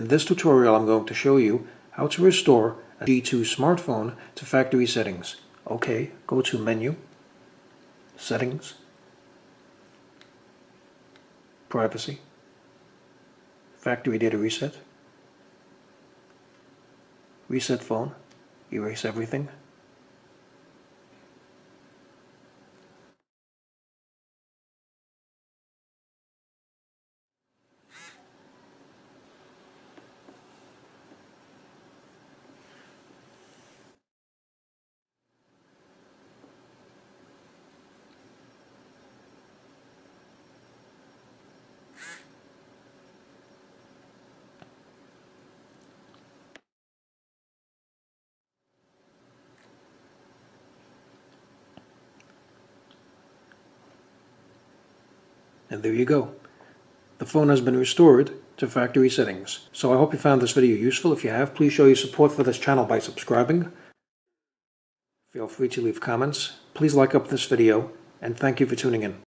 In this tutorial I'm going to show you how to restore a G2 smartphone to factory settings. Okay, go to Menu, Settings, Privacy, Factory Data Reset, Reset Phone, erase everything, And there you go. The phone has been restored to factory settings. So I hope you found this video useful. If you have, please show your support for this channel by subscribing. Feel free to leave comments. Please like up this video, and thank you for tuning in.